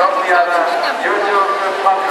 própria YouTube platform.